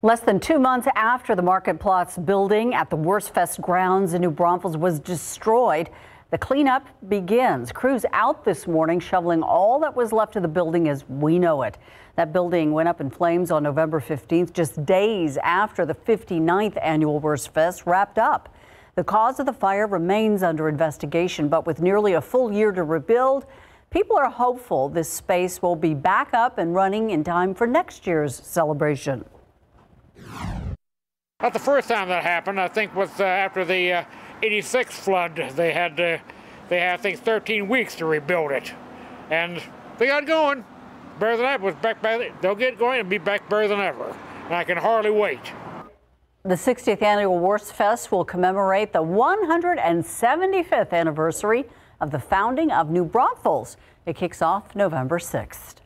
Less than two months after the Marketplatz building at the Wurstfest grounds in New Braunfels was destroyed, the cleanup begins. Crews out this morning shoveling all that was left of the building as we know it. That building went up in flames on November 15th, just days after the 59th annual Wurstfest wrapped up. The cause of the fire remains under investigation, but with nearly a full year to rebuild, people are hopeful this space will be back up and running in time for next year's celebration. Not the first time that happened. I think was uh, after the uh, 86 flood. They had uh, they had I think 13 weeks to rebuild it, and they got going. Better than ever. Was back by, they'll get going and be back better than ever. And I can hardly wait. The 60th annual Wurstfest will commemorate the 175th anniversary of the founding of New Braunfels. It kicks off November 6th.